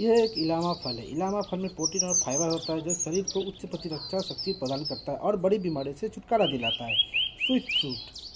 यह एक इलामा फल है। इलामा फल में प्रोटीन और फाइबर होता है जो शरीर को उच्च प्रतिरक्षा शक्ति प्रदान करता है और बड़ी बीमारी से छुटकारा दिलाता है। Sweet fruit.